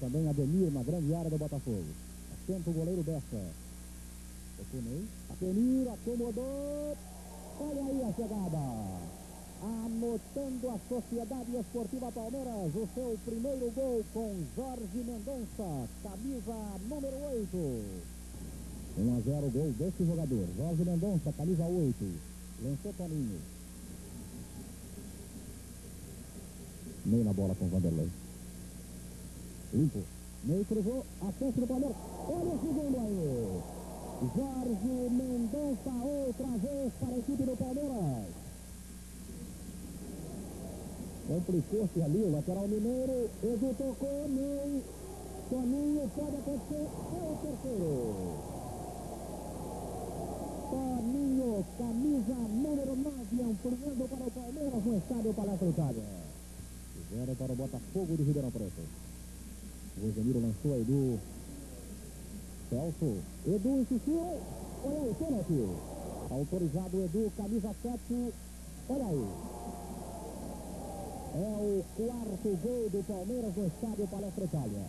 Também Ademir na grande área do Botafogo. Atento o goleiro Bessa. Ney. Ademir acomodou. Olha aí a chegada. Anotando a Sociedade Esportiva Palmeiras o seu primeiro gol com Jorge Mendonça, camisa número 8. 1 a 0 gol desse jogador. Jorge Mendonça, camisa 8. Lançou Toninho. Ney na bola com Vanderlei. Limpo. Ney cruzou. A chance do Palmeiras. Olha o segundo aí. Jorge Mendonça outra vez para a equipe do Palmeiras. Complicou-se ali o lateral mineiro. Edu tocou, Ney. Toninho pode acontecer. É o terceiro. Toninho, camisa número 9, ampliando para o Palmeiras no estádio Palácio Itália. Fizeram para o Botafogo de Ribeirão Preto. O Rosemiro lançou a Edu. Celso. Edu insistiu. Olha aí, pênalti. Autorizado Edu, camisa 7. Olha aí. É o quarto gol do Palmeiras no estádio Palestra Itália.